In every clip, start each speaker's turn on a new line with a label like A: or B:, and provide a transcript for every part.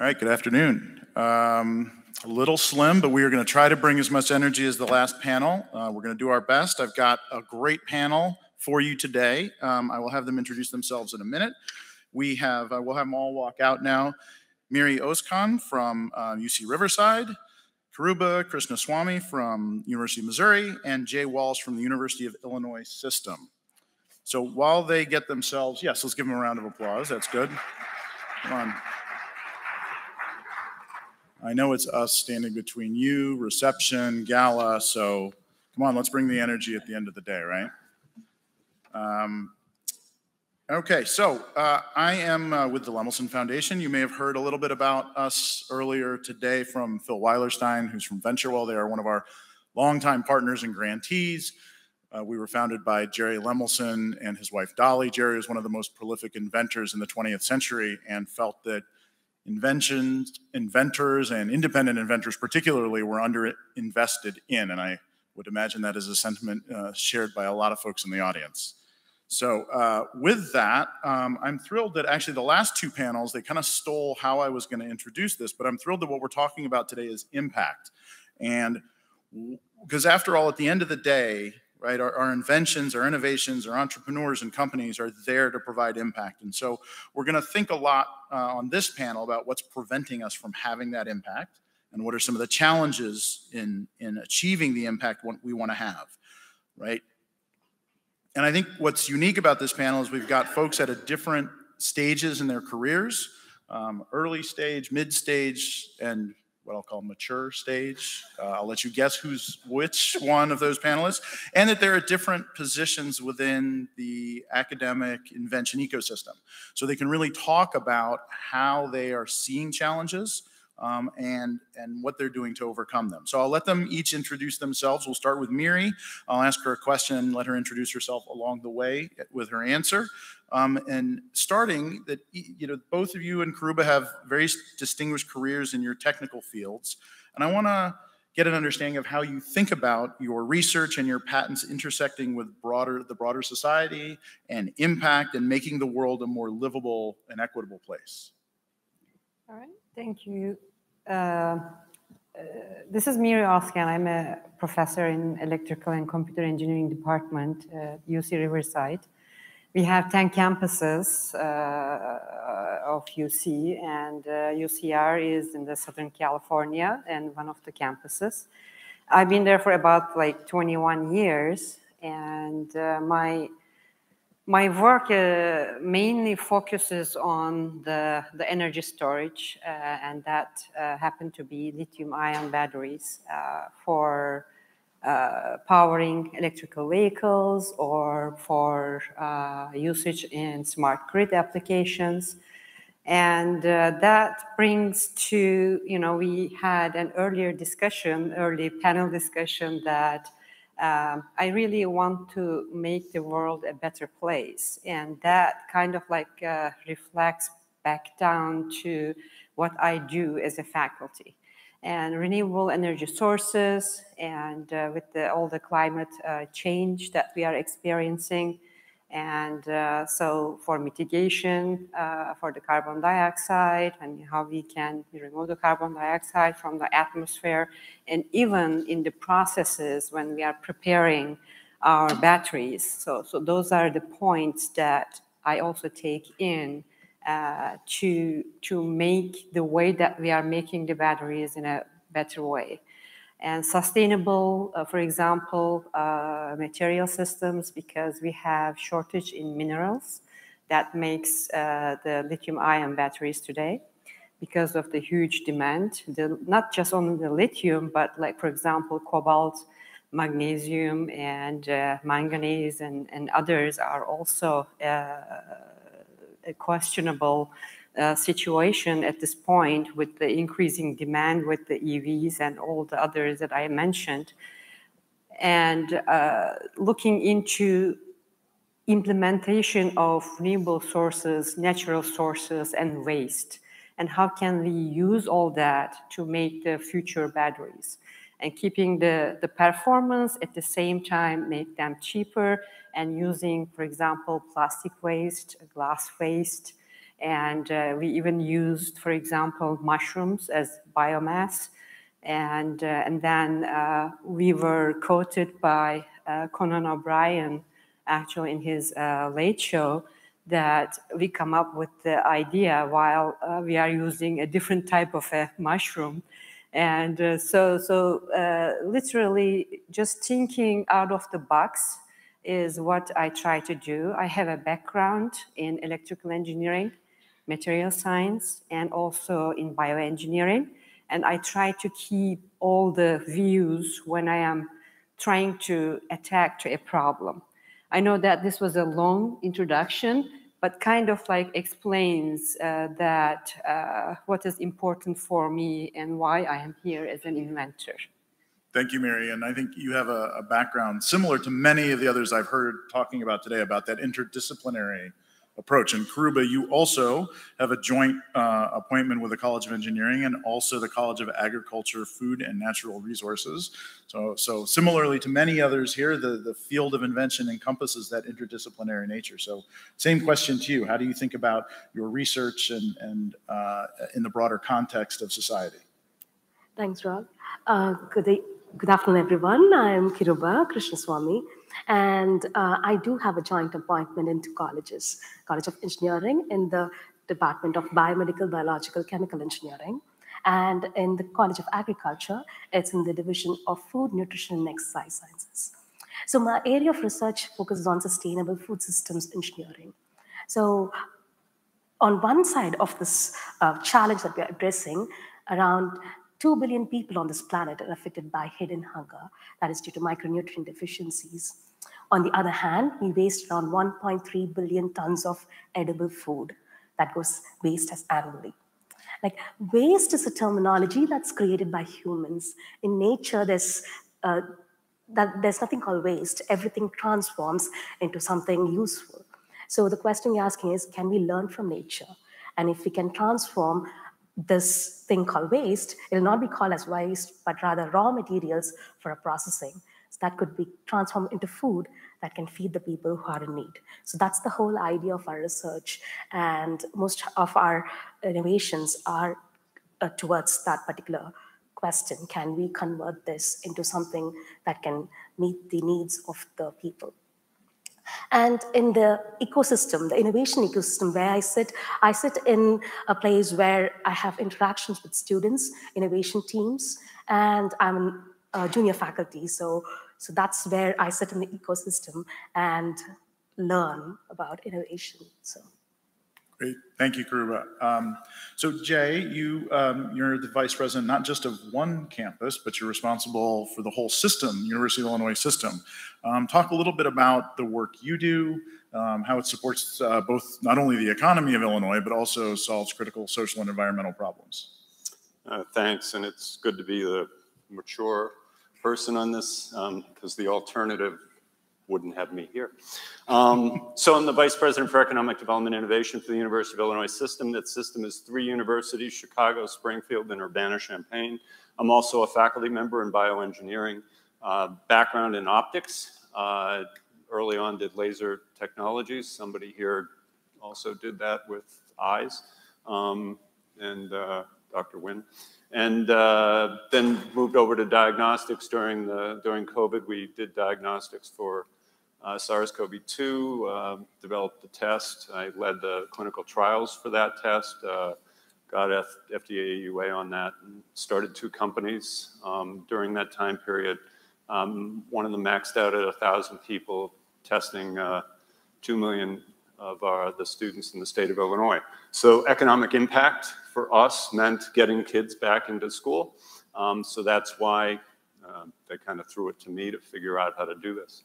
A: All right, good afternoon. Um, a little slim, but we are going to try to bring as much energy as the last panel. Uh, we're going to do our best. I've got a great panel for you today. Um, I will have them introduce themselves in a minute. We have, uh, we'll have them all walk out now. Mihri Ozkan from uh, UC Riverside, Kiruba Krishnaswamy from University of Missouri, and Jay Walsh from the University of Illinois System. So while they get themselves, yes, let's give them a round of applause. That's good. Come on. I know it's us standing between you, reception, gala, so come on, let's bring the energy at the end of the day, right? Um, okay, so uh, I am uh, with the Lemelson Foundation. You may have heard a little bit about us earlier today from Phil Weilerstein, who's from VentureWell. They are one of our longtime partners and grantees. Uh, we were founded by Jerry Lemelson and his wife Dolly. Jerry was one of the most prolific inventors in the 20th century and felt that inventions, inventors, and independent inventors particularly were under invested in, and I would imagine that is a sentiment uh, shared by a lot of folks in the audience. So uh, with that, um, I'm thrilled that actually the last two panels, they kind of stole how I was going to introduce this, but I'm thrilled that what we're talking about today is impact. And because after all, at the end of the day, right? Our, our, inventions, our innovations, our entrepreneurs and companies are there to provide impact. And so we're going to think a lot uh, on this panel about what's preventing us from having that impact and what are some of the challenges in, in achieving the impact we want to have, right? And I think what's unique about this panel is we've got folks at a different stages in their careers, um, early stage, mid stage, and what I'll call mature stage. Uh, I'll let you guess who's which one of those panelists, and that there are different positions within the academic invention ecosystem. So they can really talk about how they are seeing challenges um, and, and what they're doing to overcome them. So I'll let them each introduce themselves. We'll start with Mihri. I'll ask her a question and let her introduce herself along the way with her answer. Um, and starting that, you know, both of you and Kiruba have very distinguished careers in your technical fields. And I want to get an understanding of how you think about your research and your patents intersecting with broader the broader society and impact and making the world a more livable and equitable place.
B: All right, thank you. Uh, uh, this is Mihri Ozkan. I'm a professor in electrical and computer engineering department at UC Riverside. We have 10 campuses uh, of UC, and uh, UCR is in the Southern California and one of the campuses. I've been there for about like 21 years, and uh, my my work uh, mainly focuses on the, the energy storage, uh, and that uh, to be lithium-ion batteries for uh, powering electrical vehicles or for uh, usage in smart grid applications. And uh, that brings to, you know, we had an earlier discussion, early panel discussion that um, I really want to make the world a better place. And that kind of like uh, reflects back down to what I do as a faculty and renewable energy sources and uh, with the, all the climate uh, change that we are experiencing. And uh, so for mitigation uh, for the carbon dioxide and how we can remove the carbon dioxide from the atmosphere and even in the processes when we are preparing our batteries. So, so those are the points that I also take in uh, to to make the way that we are making the batteries in a better way and sustainable uh, for example uh, material systems because we have shortage in minerals that makes uh, the lithium ion batteries today because of the huge demand. The, not just on the lithium but like for example cobalt magnesium and uh, manganese and, and others are also a questionable uh, situation at this point with the increasing demand with the EVs and all the others that I mentioned. And uh, looking into implementation of renewable sources, natural sources, and waste, and how can we use all that to make the future batteries and keeping the, the performance at the same time make them cheaper and using, for example, plastic waste, glass waste, And uh, we even used, for example, mushrooms as biomass. And, uh, and then uh, we were quoted by uh, Conan O'Brien, actually in his uh, late show, that we come up with the idea while uh, we are using a different type of a mushroom. And so, so literally just thinking out of the box is what I try to do. I have a background in electrical engineering, material science, and also in bioengineering. And I try to keep all the views when I am trying to attack to a problem. I know that this was a long introduction, but kind of like explains uh, that uh, what is important for me and why I am here as an inventor.
A: Thank you, Mary. And I think you have a, a background similar to many of the others I've heard talking about today about that interdisciplinary approach. And Kiruba, you also have a joint uh, appointment with the College of Engineering and also the College of Agriculture, Food and Natural Resources. So, so similarly to many others here, the, the field of invention encompasses that interdisciplinary nature. So same question to you. How do you think about your research and, and uh, in the broader context of society?
C: Thanks, Rob. Uh, good, good afternoon, everyone. I'm Kiruba Krishnaswamy. And uh, I do have a joint appointment into colleges, College of Engineering in the Department of Biomedical, Biological, Chemical Engineering. And in the College of Agriculture, it's in the Division of Food, Nutrition, and Exercise Sciences. So my area of research focuses on sustainable food systems engineering. So on one side of this uh, challenge that we're addressing, around 2 billion people on this planet are affected by hidden hunger, that is due to micronutrient deficiencies. On the other hand, we waste around 1.3 billion tons of edible food that goes waste as annually. Like waste is a terminology that's created by humans. In nature, there's uh, that there's nothing called waste. Everything transforms into something useful. So the question you're asking is, can we learn from nature? And if we can transform this thing called waste, it'll not be called as waste, but rather raw materials for a processing. So that could be transformed into food that can feed the people who are in need. So that's the whole idea of our research. And most of our innovations are uh, towards that particular question. Can we convert this into something that can meet the needs of the people? And in the ecosystem, the innovation ecosystem where I sit, I sit in a place where I have interactions with students, innovation teams, and I'm a uh, junior faculty. So, so that's where I sit in the ecosystem and learn about innovation. So.
A: Great, thank you, Kiruba. Um, so Jay, you, um, you're the vice president not just of one campus, but you're responsible for the whole system, University of Illinois system. Um, talk a little bit about the work you do, um, how it supports uh, both not only the economy of Illinois, but also solves critical social and environmental problems.
D: Uh, thanks, and it's good to be the mature person on this because um, the alternative wouldn't have me here. Um, so I'm the Vice President for Economic Development Innovation for the University of Illinois System. That system is three universities, Chicago, Springfield, and Urbana-Champaign. I'm also a faculty member in bioengineering, uh, background in optics. Uh, early on did laser technologies. Somebody here also did that with eyes, um, and uh, Dr. Wynn and uh, then moved over to diagnostics during the during COVID. We did diagnostics for uh, SARS-CoV-2, uh, developed the test. I led the clinical trials for that test, uh, got F FDA EUA on that, and started two companies um, during that time period. Um, one of them maxed out at 1,000 people, testing uh, 2 million of our, the students in the state of Illinois. So economic impact for us meant getting kids back into school. Um, so that's why uh, they kind of threw it to me to figure out how to do this.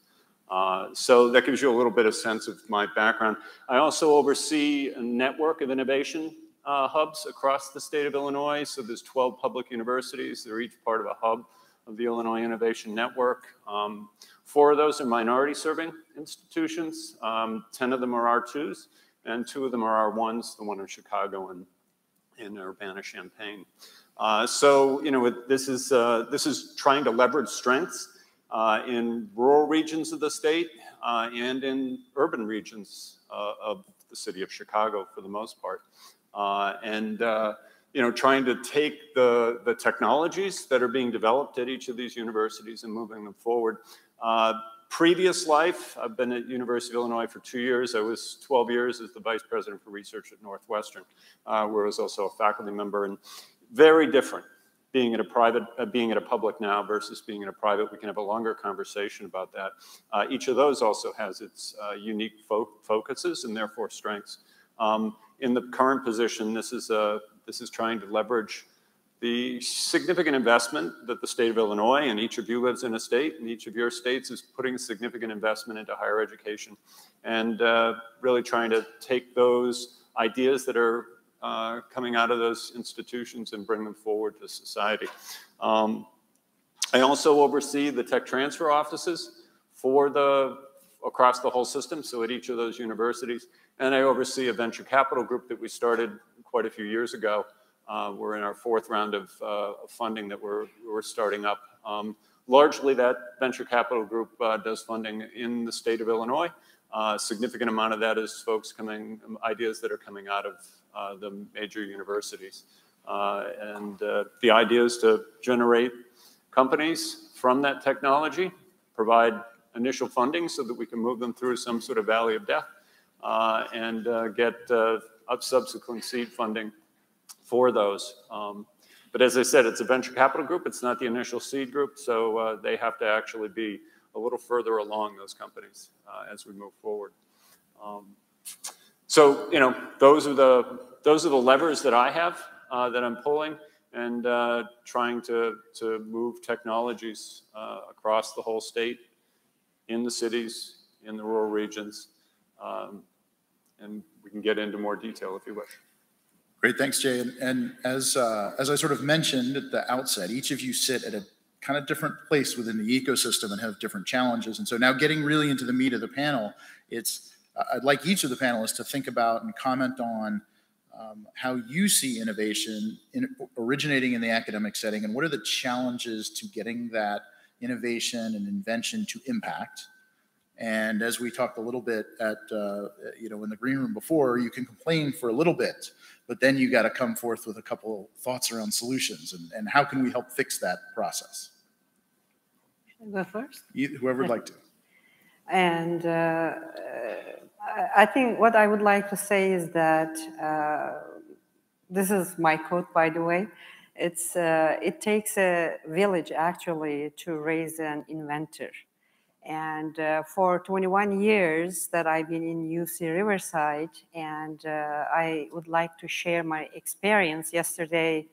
D: Uh, so that gives you a little bit of sense of my background. I also oversee a network of innovation uh, hubs across the state of Illinois. So there's 12 public universities. They're each part of a hub of the Illinois Innovation Network. Um, four of those are minority serving institutions. Um, 10 of them are R2s and two of them are R1s, the one in Chicago and in Urbana-Champaign. Uh, so, you know, this is, uh, this is trying to leverage strengths uh, in rural regions of the state uh, and in urban regions uh, of the city of Chicago for the most part. Uh, and uh, you know, trying to take the, the technologies that are being developed at each of these universities and moving them forward. Uh, previous life, I've been at University of Illinois for two years. I was 12 years as the vice president for research at Northwestern, where I was also a faculty member, and very different being at a private, uh, being at a public now versus being in a private. We can have a longer conversation about that. Uh, each of those also has its uh, unique fo focuses and therefore strengths. Um, in the current position, this is a this is trying to leverage the significant investment that the state of Illinois and each of you lives in a state and each of your states is putting significant investment into higher education and uh, really trying to take those ideas that are uh, coming out of those institutions and bring them forward to society. Um, I also oversee the tech transfer offices for the across the whole system, so at each of those universities. And I oversee a venture capital group that we started quite a few years ago. Uh, we're in our fourth round of, uh, funding that we're, we're starting up. Um, largely, that venture capital group uh, does funding in the state of Illinois. Uh, a significant amount of that is folks coming, ideas that are coming out of the major universities. Uh, and the idea is to generate companies from that technology, provide initial funding so that we can move them through some sort of valley of death, and get of subsequent seed funding for those. Um, but as I said, it's a venture capital group. It's not the initial seed group, so uh, they have to actually be a little further along those companies uh, as we move forward. Um, so you know, those are the those are the levers that I have uh, that I'm pulling and uh, trying to to move technologies uh, across the whole state, in the cities, in the rural regions, um, and we can get into more detail if you wish.
A: Great, thanks, Jay. And, and as uh, as I sort of mentioned at the outset, each of you sit at a kind of different place within the ecosystem and have different challenges. And so now, getting really into the meat of the panel, it's I'd like each of the panelists to think about and comment on um, how you see innovation in, originating in the academic setting, and what are the challenges to getting that innovation and invention to impact and as we talked a little bit at, uh, you know, in the green room before, you can complain for a little bit, but then you got to come forth with a couple of thoughts around solutions and, and how can we help fix that process?
B: Should I go first?
A: You, whoever would like to.
B: And uh, I think what I would like to say is that uh, this is my quote, by the way. It's uh, it takes a village actually to raise an inventor. And uh, for 21 years that I've been in UC Riverside, and uh, I would like to share my experience. Yesterday,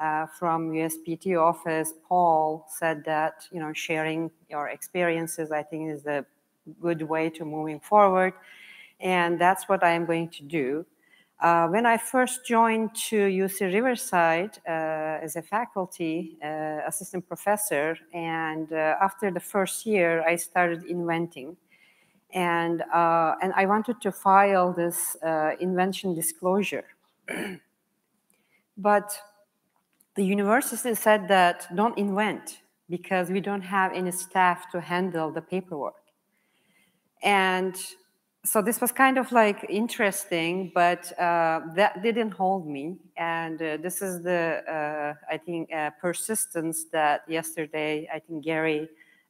B: uh, from USPT office, Paul said that you know sharing your experiences, I think, is a good way to moving forward, and that's what I am going to do. Uh, when I first joined to UC Riverside uh, as a faculty uh, assistant professor, and uh, after the first year, I started inventing. And, uh, and I wanted to file this uh, invention disclosure. but the university said that don't invent because we don't have any staff to handle the paperwork. And so this was kind of like interesting, but uh, that didn't hold me. And uh, this is the, uh, I think, uh, persistence that yesterday, I think Gary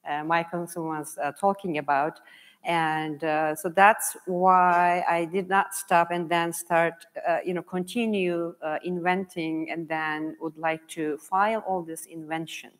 B: uh, Michelson was uh, talking about. And so that's why I did not stop and then start, you know, continue inventing and then would like to file all this invention.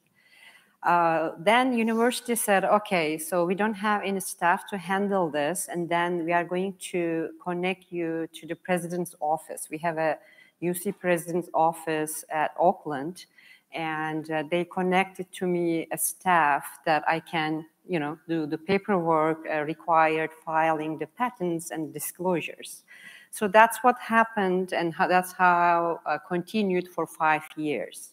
B: Uh, then university said, okay, so we don't have any staff to handle this, and then we are going to connect you to the president's office. We have a UC president's office at Oakland, and uh, they connected to me a staff that I can, you know, do the paperwork uh, required, filing the patents and disclosures. So that's what happened, and how, that's how uh, continued for five years.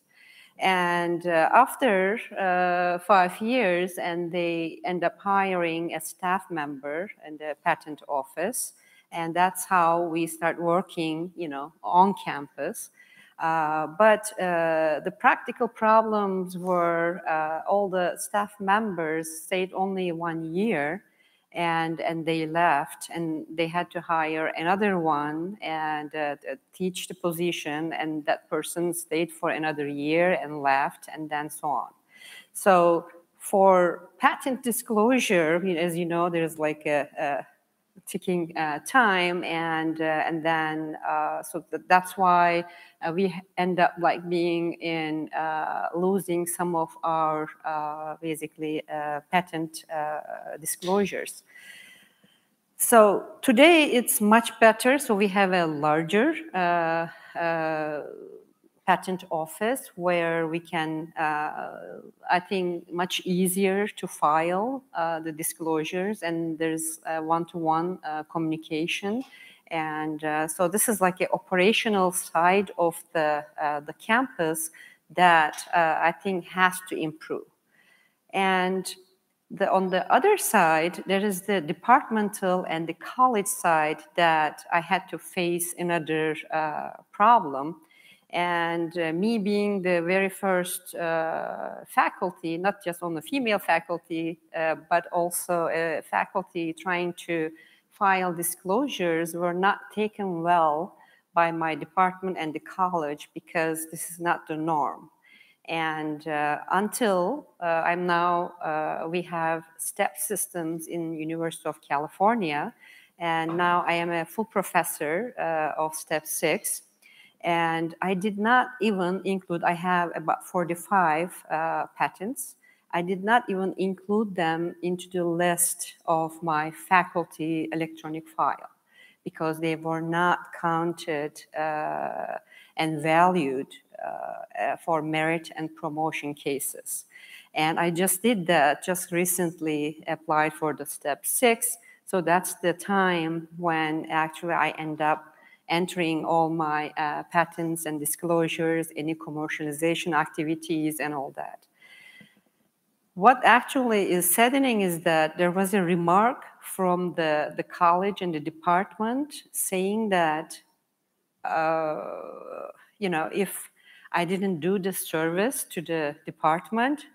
B: And uh, after uh, five years, and they end up hiring a staff member in the patent office, and that's how we start working, you know, on campus. Uh, but uh, the practical problems were uh, all the staff members stayed only one year, and and they left and they had to hire another one and uh, teach the position and that person stayed for another year and left and then so on. So for patent disclosure as you know there's like a, a ticking uh, time and uh, and then uh, so th that's why uh, we end up like being in uh, losing some of our basically patent disclosures. So today it's much better. So we have a larger patent office where we can, uh, I think, much easier to file uh, the disclosures and there's one-to-one -one, communication. And uh, so this is like an operational side of the, the campus that I think has to improve. And the, on the other side, there is the departmental and the college side that I had to face another uh, problem. And uh, me being the very first uh, faculty, not just on the female faculty, uh, but also a faculty trying to file disclosures were not taken well by my department and the college because this is not the norm. And uh, until uh, I'm now, uh, we have STEP systems in University of California, and now I am a full professor of STEP 6 and I did not even include, I have about 45 uh, patents. I did not even include them into the list of my faculty electronic file because they were not counted uh, and valued uh, uh for merit and promotion cases. And I just did that, just recently applied for the step six. So that's the time when actually I end up entering all my uh, patents and disclosures, any commercialization activities and all that. What actually is saddening is that there was a remark from the, the college and the department saying that, uh, you know, if I didn't do the service to the department,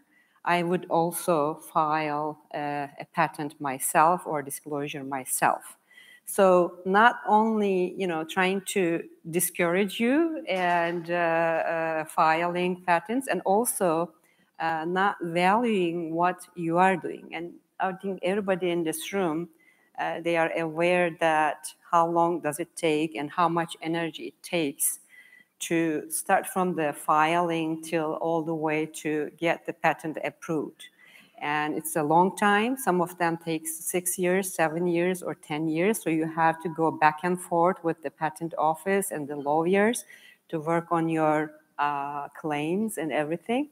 B: I would also file a, a patent myself or disclosure myself. So not only you know trying to discourage you and uh, uh, filing patents, and also uh, not valuing what you are doing. And I think everybody in this room uh, they are aware that how long does it take and how much energy it takes to start from the filing till all the way to get the patent approved and it's a long time. Some of them takes six years, seven years, or 10 years. So you have to go back and forth with the patent office and the lawyers to work on your uh, claims and everything.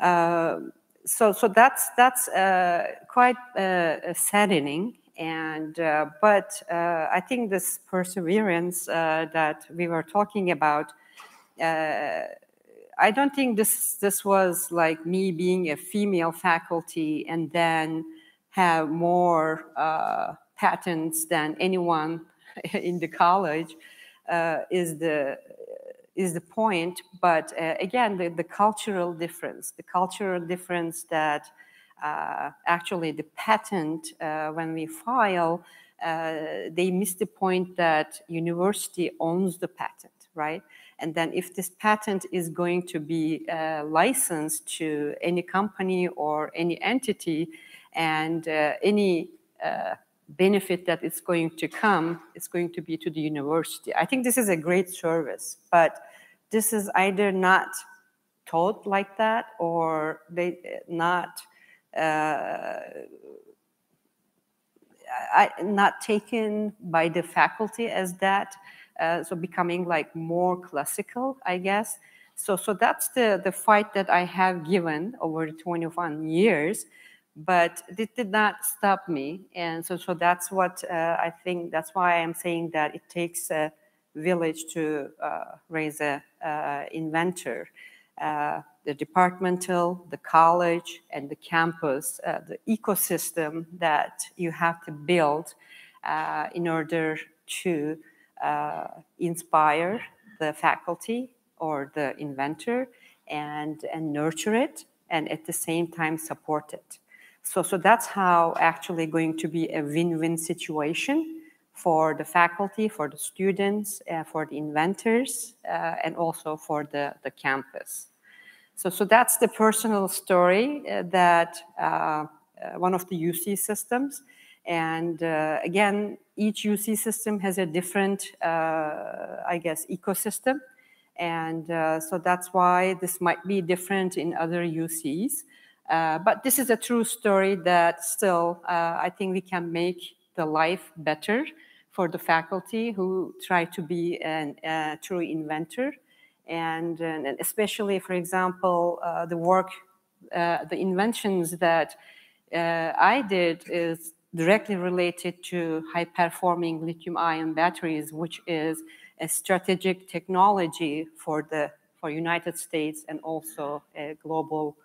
B: Uh, so, so that's that's uh, quite uh, saddening. And uh, but uh, I think this perseverance that we were talking about I don't think this this was like me being a female faculty and then have more uh, patents than anyone in the college uh, is the is the point. But uh, again, the, the cultural difference, the cultural difference that uh, actually the patent uh, when we file, uh, they miss the point that university owns the patent, right? And then if this patent is going to be uh, licensed to any company or any entity and uh, any uh, benefit that is going to come is going to be to the university. I think this is a great service, but this is either not taught like that or they not uh, I, not taken by the faculty as that uh, so becoming like more classical, I guess. So, so that's the, the fight that I have given over 21 years, but it did not stop me. And so, so that's what uh, I think, that's why I'm saying that it takes a village to uh, raise a uh, inventor. Uh, the departmental, the college, and the campus, uh, the ecosystem that you have to build in order to uh, inspire the faculty or the inventor and, and nurture it and at the same time support it. So, so that's how actually going to be a win-win situation for the faculty, for the students, uh, for the inventors, uh, and also for the, the campus. So, so that's the personal story uh, that uh, uh, one of the UC systems. And uh, again, each UC system has a different, I guess, ecosystem. And so that's why this might be different in other UCs. Uh, but this is a true story that still, uh, I think we can make the life better for the faculty who try to be a uh, true inventor. And, and, especially, for example, uh, the work, uh, the inventions that I did is directly related to high performing lithium ion batteries, which is a strategic technology for the for United States and also a global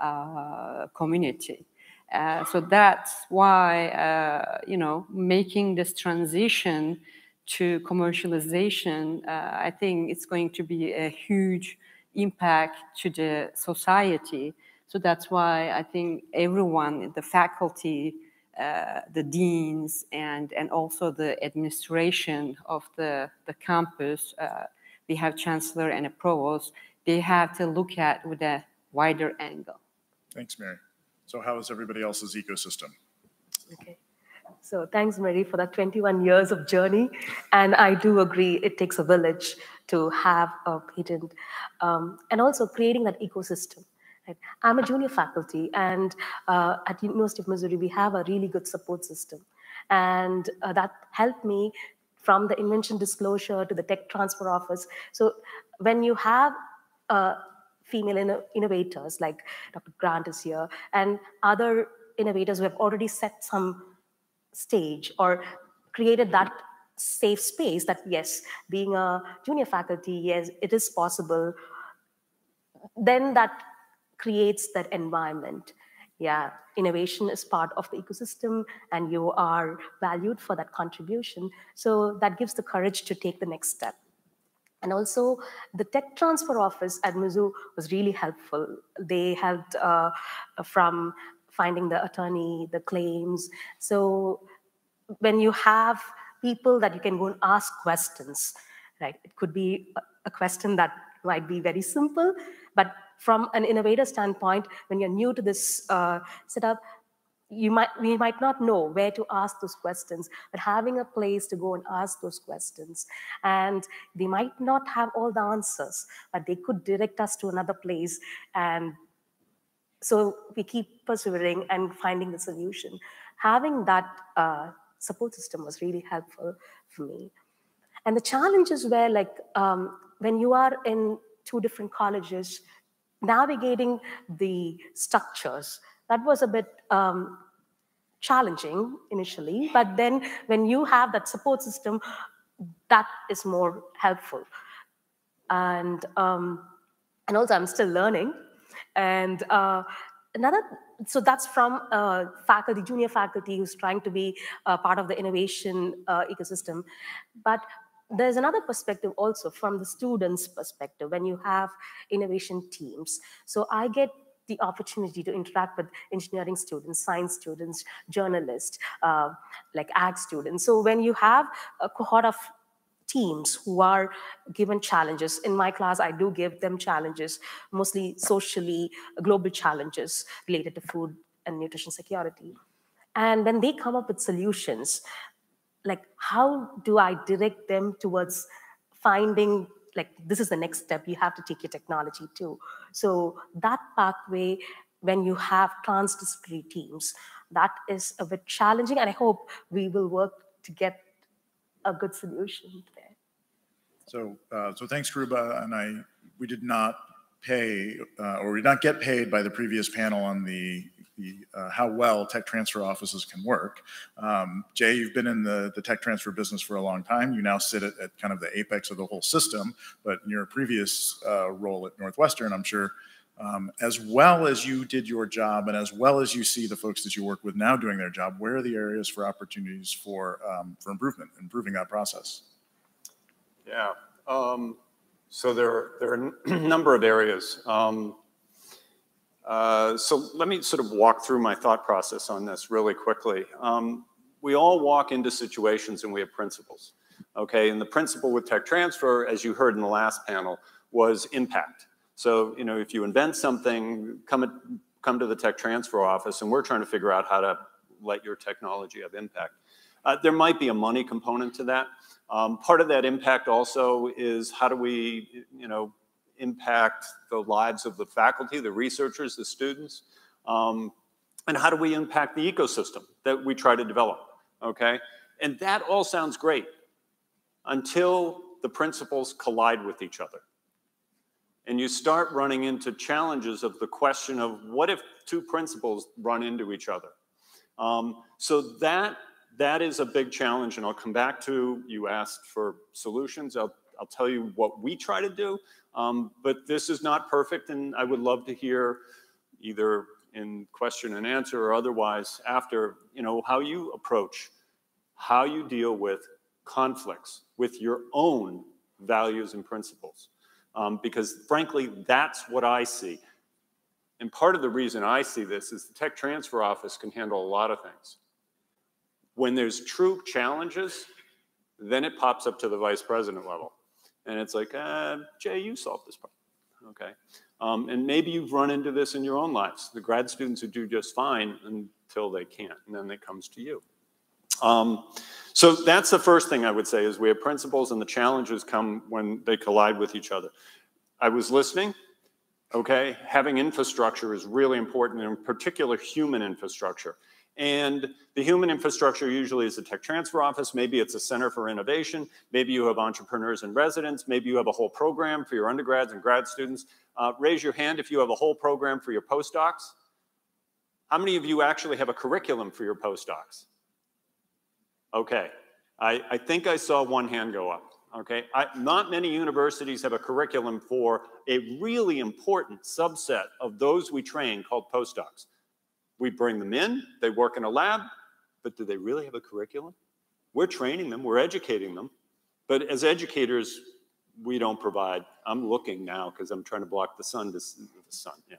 B: uh, community. Uh, so that's why, uh, you know, making this transition to commercialization, I think it's going to be a huge impact to the society. So that's why I think everyone, in the faculty, uh, the deans, and, and also the administration of the, the campus, uh, we have chancellor and a provost, they have to look at with a wider angle.
A: Thanks, Mary. So how is everybody else's ecosystem?
C: Okay. So thanks, Mary, for that 21 years of journey. And I do agree it takes a village to have a patent. Um, and also creating that ecosystem. I'm a junior faculty, and uh, at University of Missouri, we have a really good support system. And uh, that helped me from the invention disclosure to the tech transfer office. So when you have uh, female inno innovators like Dr. Grant is here and other innovators who have already set some stage or created that safe space that yes, being a junior faculty, yes, it is possible. Then that creates that environment. Yeah, innovation is part of the ecosystem and you are valued for that contribution. So that gives the courage to take the next step. And also, the tech transfer office at Mizzou was really helpful. They helped uh, from finding the attorney, the claims. So when you have people that you can go and ask questions, right? It could be a question that might be very simple, but from an innovator standpoint, when you're new to this uh, setup, you might we might not know where to ask those questions. But having a place to go and ask those questions and they might not have all the answers but they could direct us to another place. And so we keep persevering and finding the solution. Having that uh, support system was really helpful for me. And the challenges were like um, when you are in two different colleges navigating the structures that was a bit um, challenging initially, but then when you have that support system, that is more helpful. And um, and also, I'm still learning. And uh, another, so that's from uh, faculty, junior faculty who's trying to be uh, part of the innovation uh, ecosystem. But there's another perspective also from the students' perspective when you have innovation teams. So I get the opportunity to interact with engineering students, science students, journalists, uh, like ag students. So when you have a cohort of teams who are given challenges. In my class, I do give them challenges, mostly socially, global challenges related to food and nutrition security. And when they come up with solutions, like how do I direct them towards finding like this is the next step you have to take your technology to so that pathway when you have transdisciplinary teams that is a bit challenging and i hope we will work to get a good solution there.
A: So uh, so thanks Kiruba and i we did not pay uh, or we did not get paid by the previous panel on the the, uh, how well tech transfer offices can work. Um, Jay, you've been in the, the tech transfer business for a long time. You now sit at, at kind of the apex of the whole system, but in your previous uh, role at Northwestern, I'm sure um, as well as you did your job and as well as you see the folks that you work with now doing their job, where are the areas for opportunities for, um, for improvement, improving that process?
D: Yeah, um, so there, there are a number of areas. Um, Uh, so let me sort of walk through my thought process on this really quickly. Um, we all walk into situations and we have principles. Okay, and the principle with tech transfer, as you heard in the last panel, was impact. So, you know, if you invent something, come, at, come to the tech transfer office, and we're trying to figure out how to let your technology have impact. Uh, there might be a money component to that. Um, part of that impact also is how do we, you know, impact the lives of the faculty, the researchers, the students, um, and how do we impact the ecosystem that we try to develop, okay? And that all sounds great until the principles collide with each other. And you start running into challenges of the question of what if two principles run into each other? Um, so that that is a big challenge, and I'll come back to you asked for solutions. I'll, I'll tell you what we try to do, um, but this is not perfect, and I would love to hear either in question and answer or otherwise after, you know, how you approach, how you deal with conflicts with your own values and principles. Um, because frankly, that's what I see. And part of the reason I see this is the tech transfer office can handle a lot of things. When there's true challenges, then it pops up to the vice president level. And it's like, uh, Jay, you solved this problem. Okay. Um, and maybe you've run into this in your own lives. The grad students who do just fine until they can't, and then it comes to you. Um, so that's the first thing I would say is we have principles and the challenges come when they collide with each other. I was listening, okay? Having infrastructure is really important, in particular human infrastructure. And the human infrastructure usually is a tech transfer office. Maybe it's a center for innovation. Maybe you have entrepreneurs and residents. Maybe you have a whole program for your undergrads and grad students. Uh, raise your hand if you have a whole program for your postdocs. How many of you actually have a curriculum for your postdocs? Okay, I, I think I saw one hand go up. Okay, I, not many universities have a curriculum for a really important subset of those we train called postdocs. We bring them in, they work in a lab, but do they really have a curriculum? We're training them, we're educating them, but as educators, we don't provide. I'm looking now because I'm trying to block the sun. To, the sun, yeah.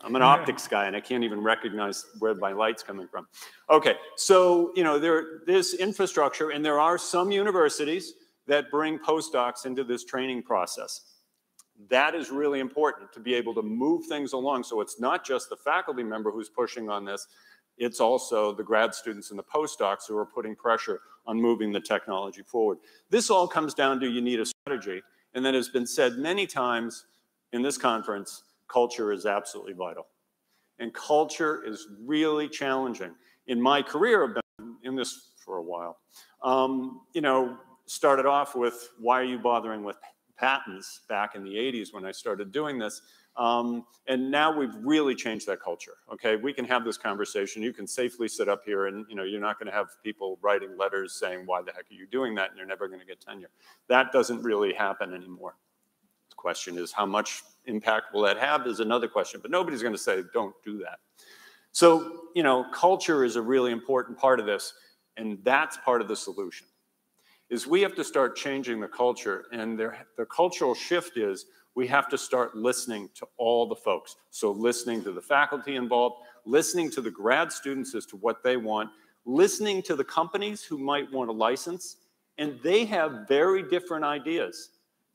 D: I'm an optics guy and I can't even recognize where my light's coming from. Okay, so you know there this infrastructure, and there are some universities that bring postdocs into this training process. That is really important to be able to move things along. So it's not just the faculty member who's pushing on this, it's also the grad students and the postdocs who are putting pressure on moving the technology forward. This all comes down to you need a strategy. And that has been said many times in this conference, culture is absolutely vital. And culture is really challenging. In my career, I've been in this for a while. Um, you know, started off with why are you bothering with patents back in the 80s when I started doing this. Um, and now we've really changed that culture. Okay, we can have this conversation. You can safely sit up here, and you know you're not going to have people writing letters saying why the heck are you doing that, and you're never going to get tenure. That doesn't really happen anymore. The question is how much impact will that have is another question, but nobody's going to say don't do that. So you know, culture is a really important part of this, and that's part of the solution is we have to start changing the culture. And there, the cultural shift is we have to start listening to all the folks. So listening to the faculty involved, listening to the grad students as to what they want, listening to the companies who might want a license, and they have very different ideas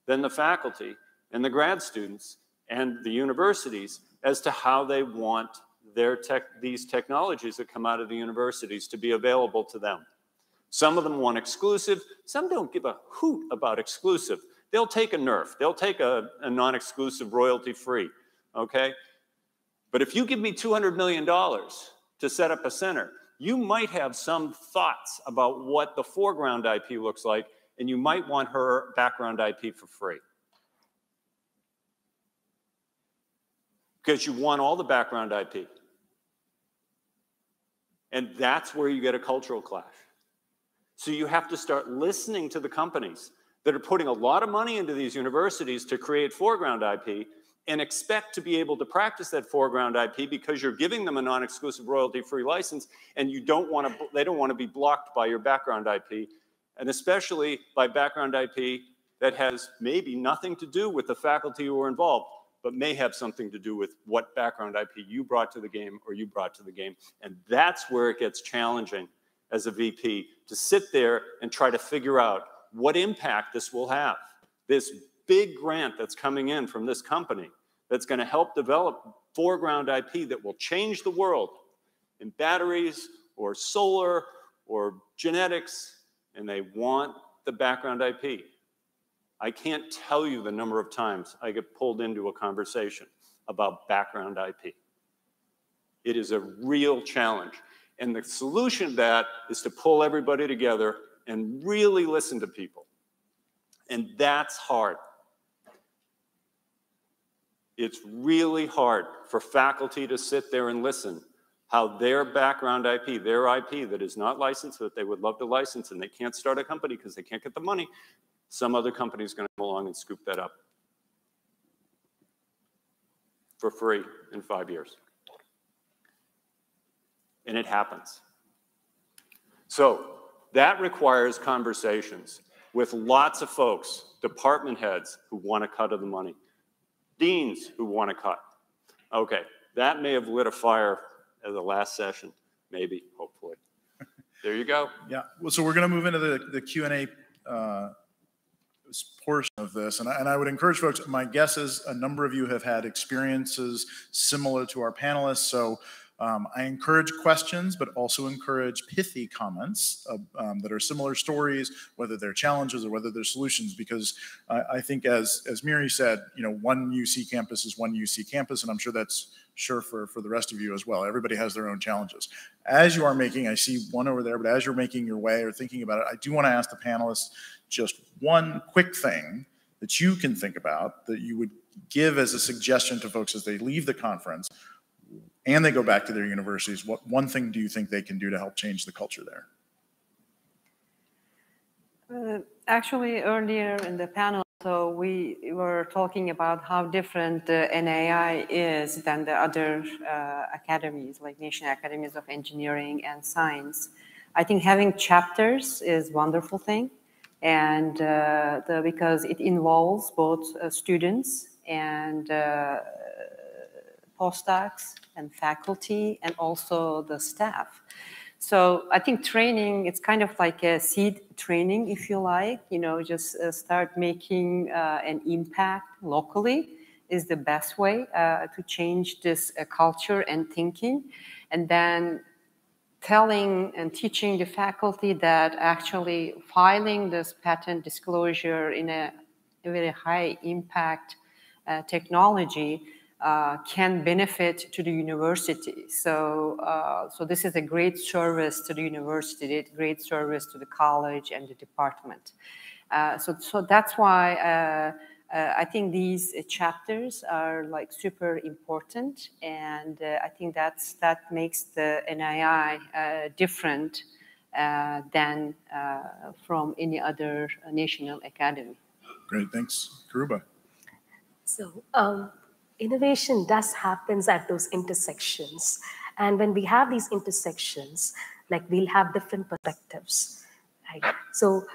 D: than the faculty and the grad students and the universities as to how they want their tech, these technologies that come out of the universities to be available to them. Some of them want exclusive. Some don't give a hoot about exclusive. They'll take a nerf. They'll take a, a non-exclusive royalty free, okay? But if you give me $200 million to set up a center, you might have some thoughts about what the foreground IP looks like, and you might want her background IP for free. Because you want all the background IP. And that's where you get a cultural clash. So you have to start listening to the companies that are putting a lot of money into these universities to create foreground IP and expect to be able to practice that foreground IP because you're giving them a non-exclusive royalty-free license and you don't want to they don't want to be blocked by your background IP and especially by background IP that has maybe nothing to do with the faculty who are involved. but may have something to do with what background IP you brought to the game or you brought to the game. And that's where it gets challenging as a VP to sit there and try to figure out what impact this will have. This big grant that's coming in from this company that's going to help develop foreground IP that will change the world in batteries or solar or genetics, and they want the background IP. I can't tell you the number of times I get pulled into a conversation about background IP. It is a real challenge. And the solution to that is to pull everybody together and really listen to people. And that's hard. It's really hard for faculty to sit there and listen how their background IP, their IP that is not licensed, that they would love to license, and they can't start a company because they can't get the money, some other company is going to come along and scoop that up for free in five years. And it happens. So that requires conversations with lots of folks, department heads who want a cut of the money, deans who want to cut. Okay, that may have lit a fire at the last session, maybe, hopefully. There you go.
A: Yeah, well, so we're going to move into the, the Q&A uh, portion of this. And I, and I would encourage folks, my guess is a number of you have had experiences similar to our panelists. So um, I encourage questions, but also encourage pithy comments uh, um, that are similar stories, whether they're challenges or whether they're solutions, because I, I think as, as Mihri said, you know, one UC campus is one UC campus, and I'm sure that's sure for, for the rest of you as well. Everybody has their own challenges. As you are making, I see one over there, but as you're making your way or thinking about it, I do want to ask the panelists just one quick thing that you can think about that you would give as a suggestion to folks as they leave the conference and they go back to their universities. What one thing do you think they can do to help change the culture there?
B: Uh, actually, earlier in the panel, so we were talking about how different the NAI is than the other uh, academies, like National Academies of Engineering and Science. I think having chapters is wonderful thing, and uh, the, because it involves both uh, students and uh, postdocs and faculty and also the staff. So I think training, it's kind of like a seed training, if you like, you know, just uh, start making uh, an impact locally is the best way uh, to change this uh, culture and thinking. And then telling and teaching the faculty that actually filing this patent disclosure in a, very high impact uh, technology uh, can benefit to the university. So, uh, so this is a great service to the university, a great service to the college and the department. Uh, so, so that's why uh, uh, I think these chapters are like super important, and uh, I think that's that makes the NAI different than from any other national academy.
A: Great, thanks, Kiruba.
C: So. Um, innovation does happens at those intersections. And when we have these intersections, like we'll have different perspectives, right? So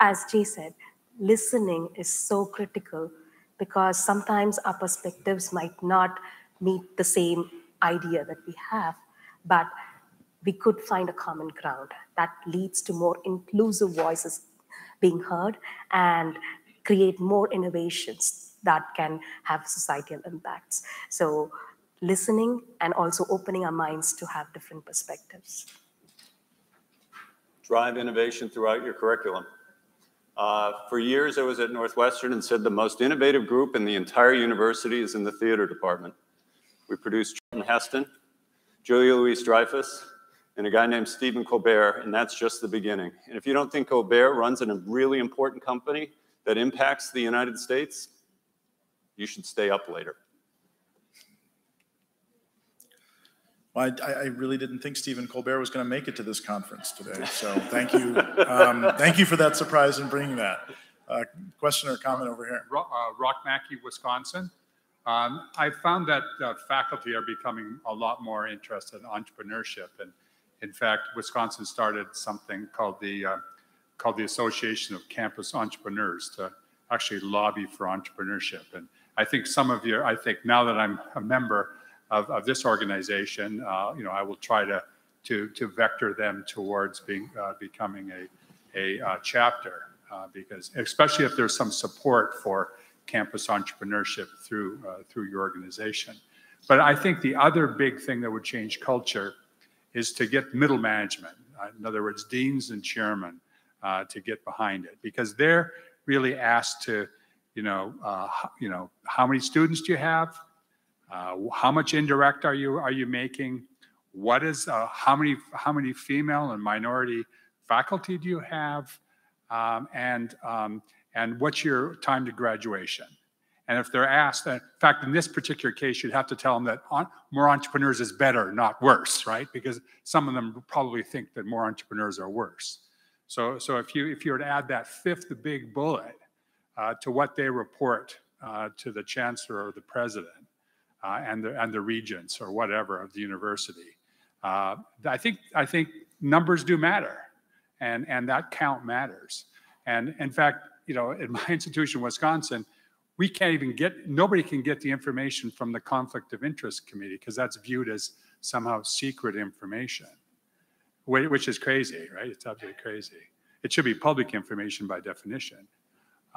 C: as Jay said, listening is so critical because sometimes our perspectives might not meet the same idea that we have, but we could find a common ground that leads to more inclusive voices being heard and create more innovations that can have societal impacts. So listening and also opening our minds to have different perspectives.
D: Drive innovation throughout your curriculum. Uh, for years, I was at Northwestern and said the most innovative group in the entire university is in the theater department. We produced Charlton Heston, Julia Louis-Dreyfus, and a guy named Stephen Colbert, and that's just the beginning. And if you don't think Colbert runs a really important company that impacts the United States, you should stay up later.
A: Well, I, I, really didn't think Stephen Colbert was going to make it to this conference today. So thank you. Um, thank you for that surprise and bringing that. Uh, question or comment over here?
E: Uh, Rock Mackie, Wisconsin. Um, I found that uh, faculty are becoming a lot more interested in entrepreneurship. And in fact, Wisconsin started something called the, uh, called the Association of Campus Entrepreneurs to actually lobby for entrepreneurship. And I think some of you, I think now that I'm a member of, of this organization, uh, you know, I will try to to to vector them towards being uh, becoming a a uh, chapter uh, because especially if there's some support for campus entrepreneurship through uh, through your organization. But I think the other big thing that would change culture is to get middle management, uh, in other words, deans and chairmen, to get behind it because they're really asked to, you know, uh, you know, how many students do you have? Uh, how much indirect are you are you making? What is uh, how many how many female and minority faculty do you have? Um, and um, and what's your time to graduation? And if they're asked, in fact, in this particular case, you'd have to tell them that on, more entrepreneurs is better, not worse, right? Because some of them probably think that more entrepreneurs are worse. So, so if you if you were to add that fifth big bullet uh, to what they report uh, to the chancellor or the president uh, and the and the regents or whatever of the university, uh, I think I think numbers do matter, and and that count matters. And in fact, you know, in my institution, Wisconsin, we can't even get nobody can get the information from the conflict of interest committee because that's viewed as somehow secret information which is crazy right? It's absolutely crazy. It should be public information by definition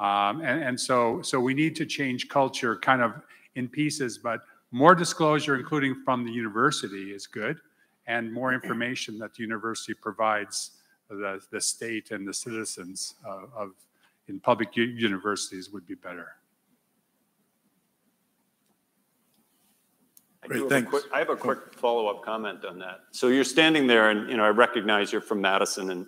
E: um, and, and so so we need to change culture kind of in pieces but more disclosure including from the university is good and more information that the university provides the, the state and the citizens uh, of in public universities would be better
D: I
A: Great,
D: do have a
A: thanks.
D: quick- I have a quick follow-up comment on that. So you're standing there and, you know, I recognize you're from Madison and,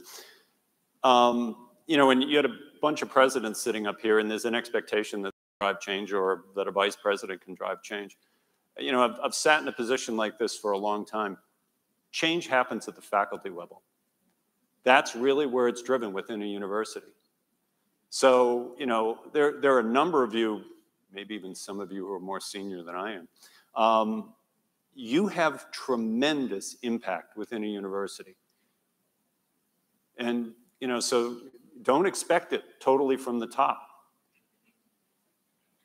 D: um, you know, when you had a bunch of presidents sitting up here and there's an expectation that drive change or that a vice president can drive change. You know, I've, I've sat in a position like this for a long time. Change happens at the faculty level. That's really where it's driven within a university. So, you know, there, there are a number of you, maybe even some of you who are more senior than I am, um, you have tremendous impact within a university. And, you know, so don't expect it totally from the top.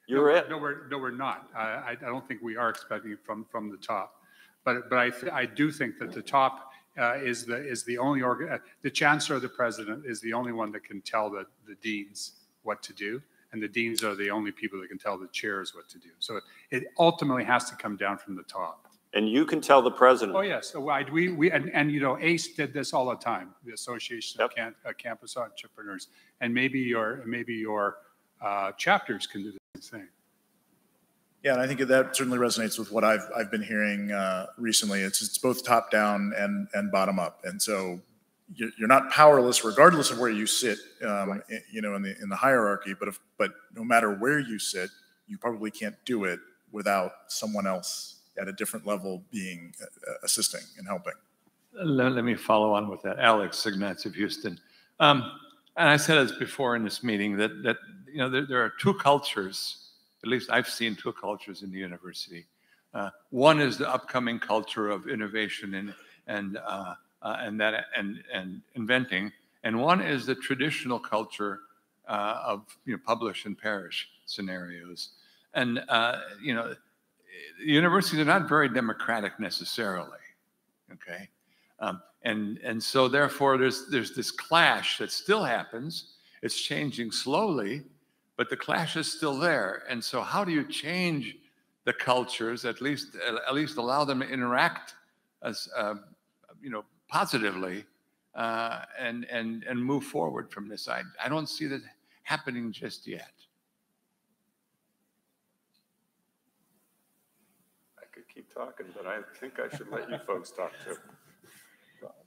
D: You're
E: no,
D: it.
E: No, we're, no, we're not. I, I don't think we are expecting it from, from the top. But, but I, th- I do think that the top uh, is the, is the only organ, uh, the chancellor or the president is the only one that can tell the, the deans what to do. And the deans are the only people that can tell the chairs what to do. So it ultimately has to come down from the top.
D: And you can tell the president.
E: Oh, yes. So I, we, we, and, and, you know, ACE did this all the time, the Association of
D: Yep.
E: Camp, uh, Campus Entrepreneurs. And maybe your, maybe your uh, chapters can do the same thing.
A: Yeah, and I think that certainly resonates with what I've I've been hearing uh, recently. It's it's both top down and and bottom up, and so you're, you're not powerless regardless of where you sit, um, i- you know, in the in the hierarchy. But if but no matter where you sit, you probably can't do it without someone else at a different level being uh, assisting and helping.
F: Let, let me follow on with that. Alex Ignatiev of Houston. Um, and I said this before in this meeting that, that you know, there, there are two cultures, at least I've seen two cultures in the university. Uh, one is the upcoming culture of innovation and, and, uh, uh, and, that, and, and inventing. And one is the traditional culture uh, of you know, publish and perish scenarios. And, uh, you know, universities are not very democratic necessarily. Okay. Um, and and so therefore there's there's this clash that still happens. It's changing slowly, but the clash is still there. And so how do you change the cultures? At least at least allow them to interact as uh, you know positively uh, and and and move forward from this. I I don't see that happening just yet.
D: I could keep talking, but I think I should let you folks talk too.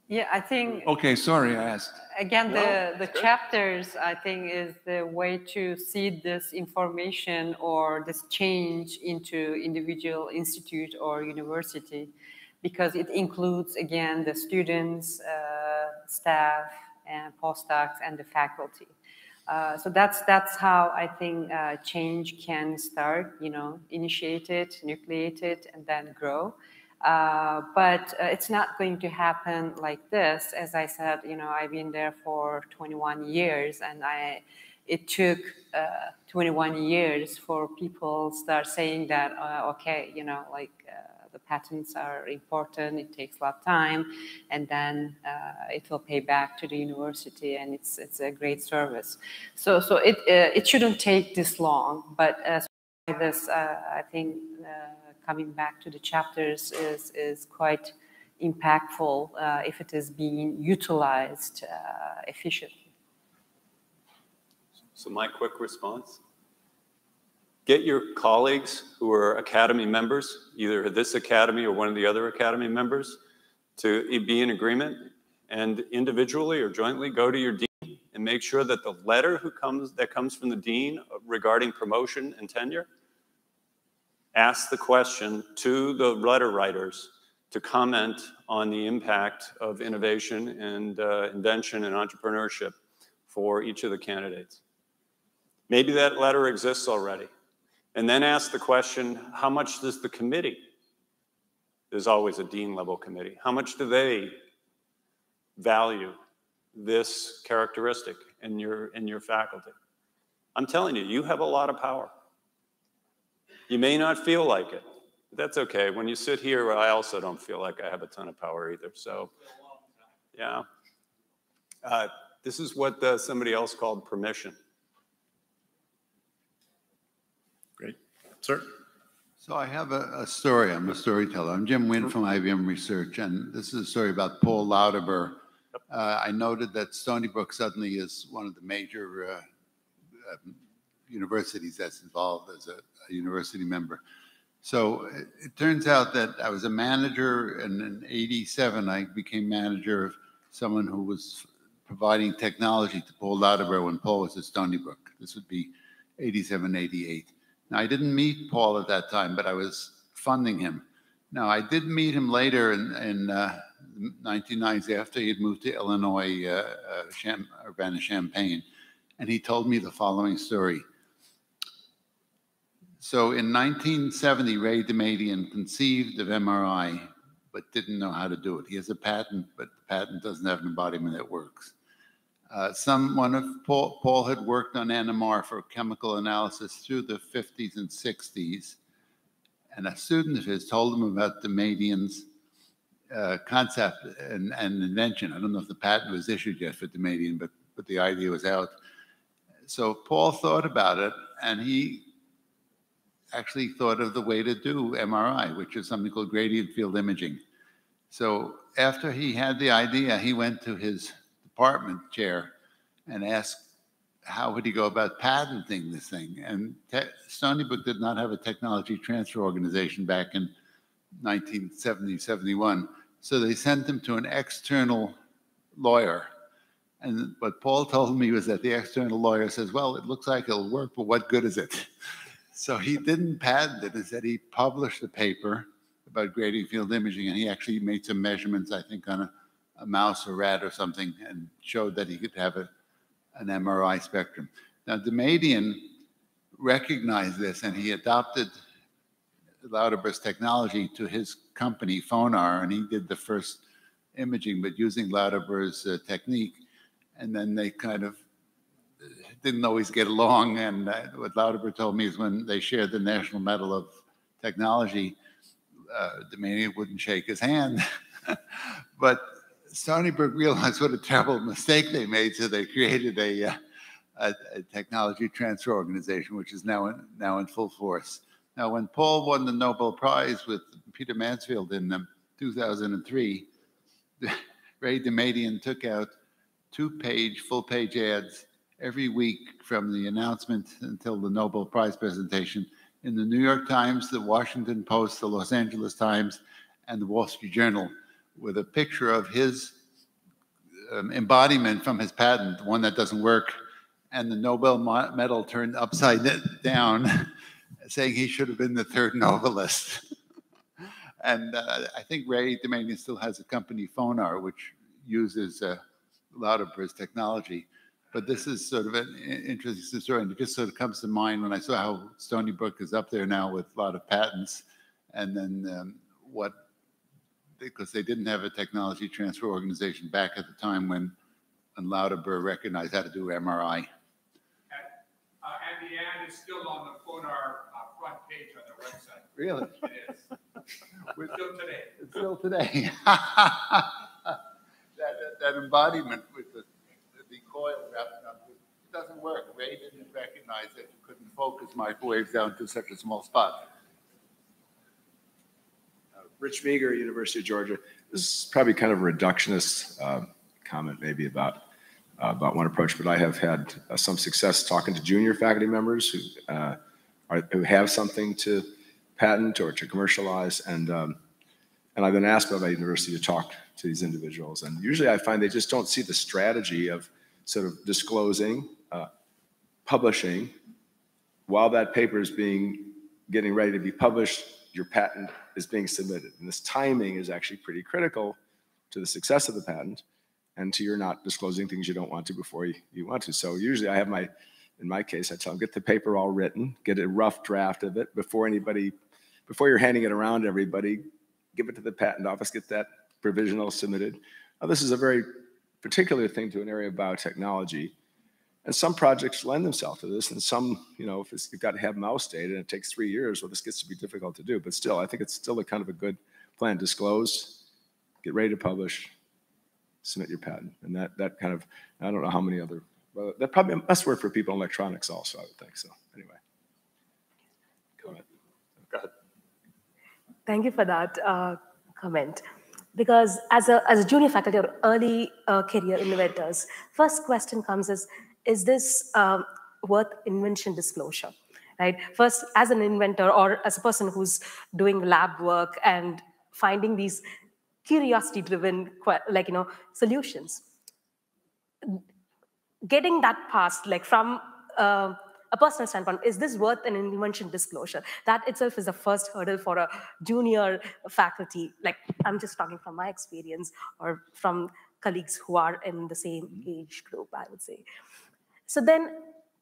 B: Yeah, I think
F: Okay, sorry, I asked.
B: again,
D: No,
B: the, the chapters, I think, is the way to seed this information or this change into individual institute or university, because it includes, again, the students, uh, staff, and postdocs, and the faculty. Uh, so that's that's how I think uh, change can start. You know, initiated, nucleated, and then grow. Uh, but uh, it's not going to happen like this. As I said, you know, I've been there for 21 years, and I, it took uh, 21 years for people start saying that, okay, you know, like the patents are important, it takes a lot of time, and then uh, it will pay back to the university, and it's it's a great service. So so it uh, it shouldn't take this long, but as this, I think coming back to the chapters is is quite impactful uh, if it is being utilized uh, efficiently.
D: So my quick response, get your colleagues who are academy members, either this academy or one of the other academy members, to be in agreement and individually or jointly go to your dean and make sure that the letter who comes that comes from the dean regarding promotion and tenure ask the question to the letter writers to comment on the impact of innovation and uh, invention and entrepreneurship for each of the candidates. Maybe that letter exists already. And then ask the question, how much does the committee, there's always a dean level committee, how much do they value this characteristic in your, in your faculty? I'm telling you, you have a lot of power. You may not feel like it. That's okay. When you sit here, I also don't feel like I have a ton of power either. So, yeah. Uh, this is what uh, somebody else called permission.
A: Great. Sir?
G: So I have a, a story. I'm a storyteller. I'm Jim Wynne from IBM Research, and this is a story about Paul Lauterbur. Uh, I noted that Stony Brook suddenly is one of the major uh, um, universities that's involved as a, a university member. So it, it, turns out that I was a manager, and in '87 I became manager of someone who was providing technology to Paul Lauterbur when Paul was at Stony Brook. This would be '87, '88. Now I didn't meet Paul at that time, but I was funding him. Now I did meet him later in, in uh, 1990s after he had moved to Illinois, uh, uh, Cham- Urbana-Champaign, and he told me the following story. So in 1970, Ray Damadian conceived of MRI, but didn't know how to do it. He has a patent, but the patent doesn't have an embodiment that works. Uh, some one of Paul, Paul had worked on NMR for chemical analysis through the 50s and 60s, and a student of his told him about Damadian's uh, concept and, and, invention. I don't know if the patent was issued yet for Damadian, but but the idea was out. So Paul thought about it, and he actually thought of the way to do MRI, which is something called gradient field imaging. So after he had the idea, he went to his department chair and asked how would he go about patenting this thing. And Stony Brook did not have a technology transfer organization back in 1970, 71. So they sent him to an external lawyer. And what Paul told me was that the external lawyer says, well, it looks like it'll work, but what good is it? So he didn't patent it. Instead, he published a paper about gradient field imaging, and he actually made some measurements, I think, on a, a mouse or rat or something, and showed that he could have a, an MRI spectrum. Now, Damadian recognized this, and he adopted Lauterbur's technology to his company, FONAR, and he did the first imaging, but using Lauterbur's uh, technique. And then they kind of didn't always get along. And uh, what Lauterbur told me is when they shared the National Medal of Technology, uh, wouldn't shake his hand. but Stony Brook realized what a terrible mistake they made, so they created a, uh, a, a, technology transfer organization, which is now in, now in full force. Now, when Paul won the Nobel Prize with Peter Mansfield in um, 2003, Ray Damadian took out two-page, full-page ads every week from the announcement until the Nobel Prize presentation in the New York Times, the Washington Post, the Los Angeles Times, and the Wall Street Journal with a picture of his um, embodiment from his patent, one that doesn't work, and the Nobel medal turned upside down, saying he should have been the third Nobelist. and uh, I think Ray Damadian still has a company, FONAR, which uses uh, Lauterbur's technology. But this is sort of an interesting story, and it just sort of comes to mind when I saw how Stony Brook is up there now with a lot of patents, and then um, what because they didn't have a technology transfer organization back at the time when Lauterbur recognized how to do MRI.
E: Uh, and the ad is still on the uh, front page on their website.
G: Really?
E: It is. Still today.
G: It's still today. That, that, that embodiment with the, the coil wrapped up, it doesn't work. Ray didn't recognize that you couldn't focus microwaves down to such a small spot.
H: Rich Meagher, University of Georgia. This is probably kind of a reductionist uh, comment, maybe about uh, about one approach, but I have had uh, some success talking to junior faculty members who uh, are who have something to patent or to commercialize, and um, and I've been asked by my university to talk to these individuals, and usually I find they just don't see the strategy of sort of disclosing, uh, publishing, while that paper is being getting ready to be published, your patent is being submitted. And this timing is actually pretty critical to the success of the patent and to your not disclosing things you don't want to before you, you want to. So usually I have my, in my case, I tell them, get the paper all written, get a rough draft of it before anybody, before you're handing it around to everybody, give it to the patent office, get that provisional submitted. Now, this is a very particular thing to an area of biotechnology. And some projects lend themselves to this, and some, you know, if you've got to have mouse data and it takes three years, well, this gets to be difficult to do. But still, I think it's still a kind of a good plan. Disclose, get ready to publish, submit your patent, and that that kind of I don't know how many other. Well, that probably must work for people in electronics also. I would think so. Anyway, comment.
D: Go ahead.
C: Thank you for that uh, comment. Because as a, as a junior faculty or early uh, career innovators, first question comes is, is this um, worth invention disclosure? Right? First, as an inventor or as a person who's doing lab work and finding these curiosity-driven, like you know, solutions, getting that past, like from uh, a personal standpoint, is this worth an invention disclosure? That itself is the first hurdle for a junior faculty. Like I'm just talking from my experience or from colleagues who are in the same age group, I would say. So then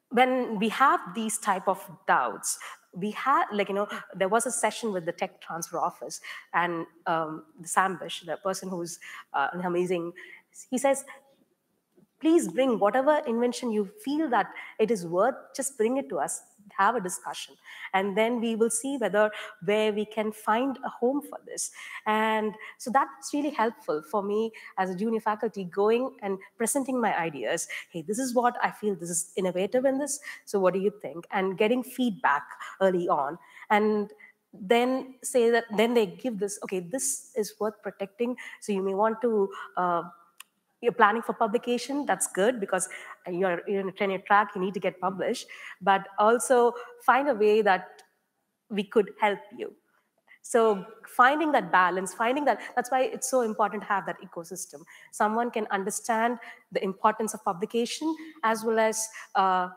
C: when we have these type of doubts, we had like you know there was a session with the tech transfer office and um, the Sambish, the person who's uh, amazing, he says please bring whatever invention you feel that it is worth just bring it to us have a discussion. And then we will see whether where we can find a home for this. And so that's really helpful for me as a junior faculty going and presenting my ideas. Hey this is what i feel this is innovative in this. So what do you think? And getting feedback early on. And then say that then they give this okay this is worth protecting. So you may want to uh, you're planning for publication, that's good because you're, you're in a tenure track, you need to get published, but also find a way that we could help you. So finding that balance, finding that, that's why it's so important to have that ecosystem. Someone can understand the importance of publication as well as uh,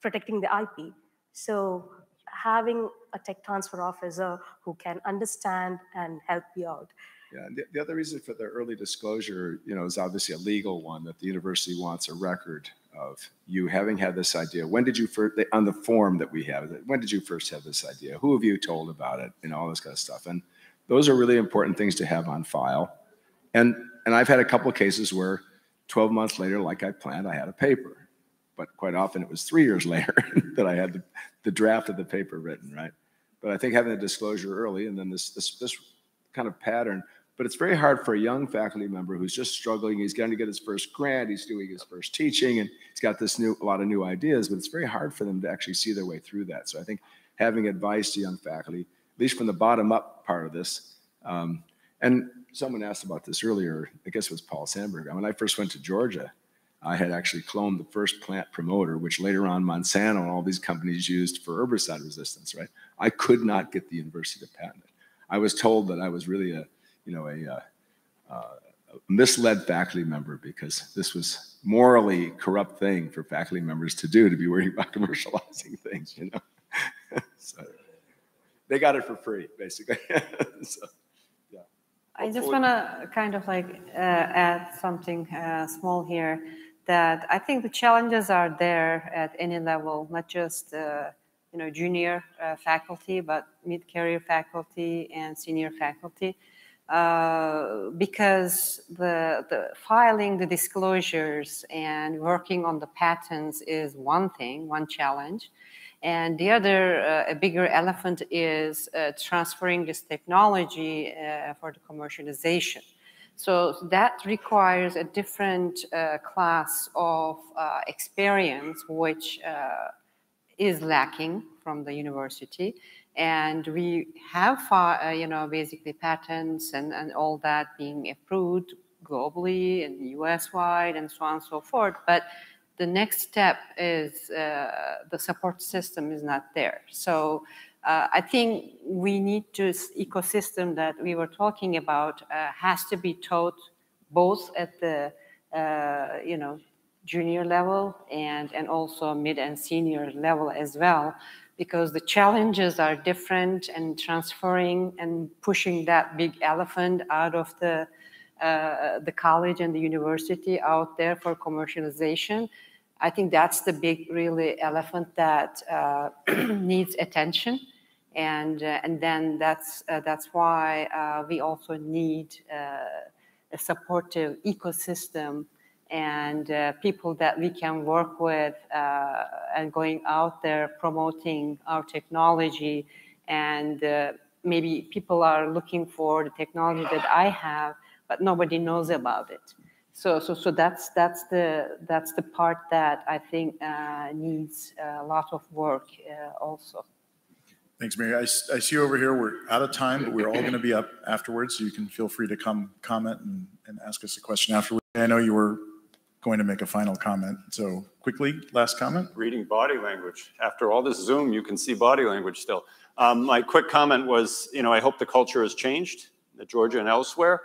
C: protecting the IP. So having a tech transfer officer who can understand and help you out
H: yeah, the, the, other reason for the early disclosure, you know, is obviously a legal one that the university wants a record of you having had this idea. When did you first, on the form that we have, when did you first have this idea? Who have you told about it? You know, all this kind of stuff. And those are really important things to have on file. And, and I've had a couple of cases where 12 months later, like I planned, I had a paper. But quite often it was three years later that I had the, the draft of the paper written, right? But I think having the disclosure early and then this, this, this kind of pattern but it's very hard for a young faculty member who's just struggling. He's going to get his first grant, he's doing his first teaching, and he's got this new a lot of new ideas. But it's very hard for them to actually see their way through that. So I think having advice to young faculty, at least from the bottom up part of this, um, and someone asked about this earlier. I guess it was Paul Sanberg. When I first went to Georgia, I had actually cloned the first plant promoter, which later on Monsanto and all these companies used for herbicide resistance. Right? I could not get the university to patent it. I was told that I was really a you know, a, uh, uh, misled faculty member because this was morally corrupt thing for faculty members to do to be worried about commercializing things, you know. so they got it for free, basically. so,
B: yeah. I just want to kind of like uh, add something uh, small here that I think the challenges are there at any level, not just uh, you know junior uh, faculty, but mid-career faculty and senior faculty uh, because the, the filing the disclosures and working on the patents is one thing, one challenge. And the other, uh, a bigger elephant is uh, transferring this technology uh, for the commercialization. So that requires a different uh, class of experience, which is lacking from the university. And we have, uh, you know, basically patents and, and all that being approved globally and US wide and so on and so forth. But the next step is uh, the support system is not there. So uh, I think we need to ecosystem that we were talking about uh, has to be taught both at the uh, you know junior level and and also mid and senior level as well because the challenges are different and transferring and pushing that big elephant out of the uh, the college and the university out there for commercialization. I think that's the big, really elephant that uh, needs attention, and uh, and then that's uh, that's why uh, we also need uh, a supportive ecosystem and people that we can work with and going out there promoting our technology and maybe people are looking for the technology that I have but nobody knows about it. So, so, so that's that's the that's the part that I think uh, needs a lot of work uh, also.
A: Thanks, Mihri. I, I see over here we're out of time, but we're all going to be up afterwards, so you can feel free to come comment and, and ask us a question afterwards. I know you were going to make a final comment, so quickly, last comment.
D: Reading body language. After all this Zoom, you can see body language still. Um, my quick comment was, you know, I hope the culture has changed at Georgia and elsewhere.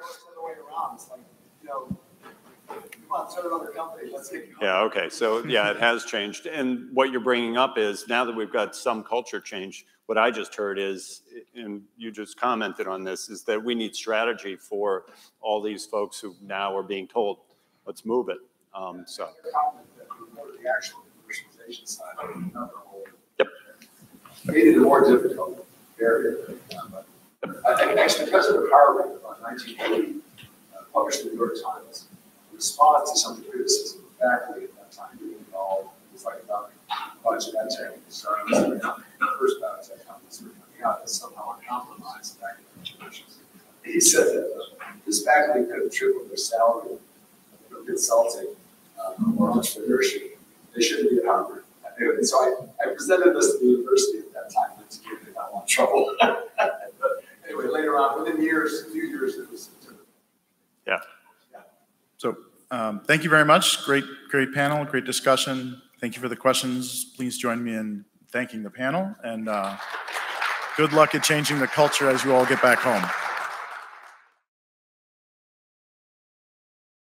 D: Yeah, okay. So, yeah, it has changed. And what you're bringing up is now that we've got some culture change, what I just heard is, and you just commented on this, is that we need strategy for all these folks who now are being told, let's move it. Um, so. Yep.
I: Made it a more difficult area. I think actually President Harvard about 1980 uh, published in the New York Times in response to some the criticism of faculty at that time being involved. It was like about budget tech starting to the first biotech companies were coming out as somehow uncompromised academic traditions. He said that uh, this faculty could have tripled their salary for consulting um, or entrepreneurship. They shouldn't be at Harvard. And so I, I presented this to the university at that time, give it got a lot of trouble. but anyway, later on, within years, a few years, it was.
D: Yeah.
A: So um, thank you very much. Great, great panel, great discussion. Thank you for the questions. Please join me in thanking the panel and uh, good luck at changing the culture as you all get back home.